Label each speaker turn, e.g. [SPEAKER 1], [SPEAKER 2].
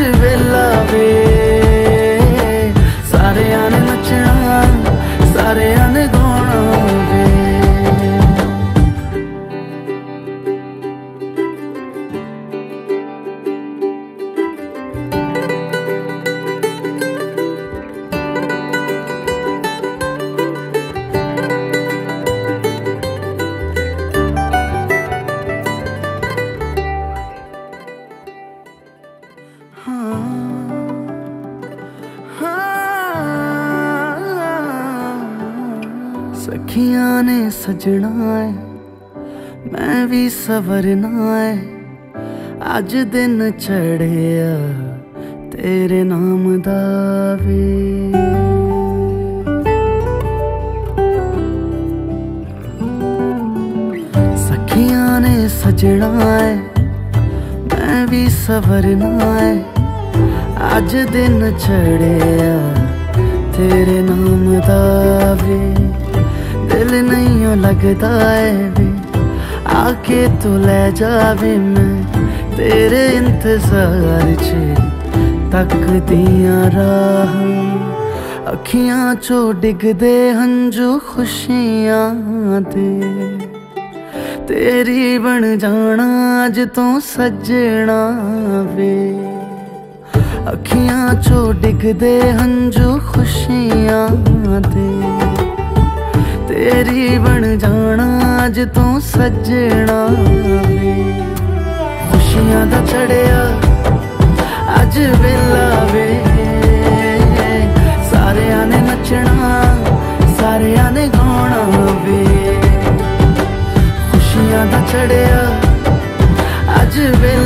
[SPEAKER 1] ਅੱਜ ਸਖੀਆਂ ਨੇ ਸਜਣਾ ਏ, ਮੈਂ ਵੀ ਸਵਰਨਾ ਏ। ਅੱਜ ਦਿਨ ਚੜਿਆ ਤੇਰੇ ਨਾਮ ਦਾ ਵੇ। ਸਖੀਆਂ ਨੇ ਸਜਣਾ ਏ ਸਵਰਨਾ ਏ ਅੱਜ ਦਿਨ ਚੜਿਆ ਤੇਰੇ ਨਾਮ ਦਾ ਵੇ ਦਿਲ ਨਹੀਂ ਓ ਲੱਗਦਾ ਏ ਵੇ ਆ ਕੇ ਤੂੰ ਲੈ ਜਾਵੇ ਮੈਂ ਤੇਰੇ ਇੰਤਜ਼ਾਰ 'ਚ ਤੱਕਦੀਆਂ ਰਾਹਾਂ। ਅੱਖੀਆਂ 'ਚੋਂ ਡਿੱਗਦੇ ਹੰਝੂ ਖੁਸ਼ੀਆਂ ਦੇ। ਤੇਰੀ ਬਣ ਜਾਣਾ, ਅੱਜ ਤੂੰ ਸੱਜਣਾ ਵੇ। ਅੱਖੀਆਂ 'ਚੋਂ ਡਿੱਗਦੇ ਹੰਝੂ ਖੁਸ਼ੀਆਂ ਦੇ ਤੇਰੀ ਬਣ ਜਾਣਾ, ਅੱਜ ਤੂੰ ਸੱਜਣਾ ਵੇ। ਖੁਸ਼ੀਆਂ ਦਾ ਚੜਿਆ, ਅੱਜ ਵੇਲਾ ਵੇ। ਸਾਰਿਆਂ ਨੇ ਨੱਚਣਾ, ਸਾਰਿਆਂ ਨੇ ਗਾਉਣਾ। ਛੜਿਆ। ਅੱਜ ਵੇਲਾ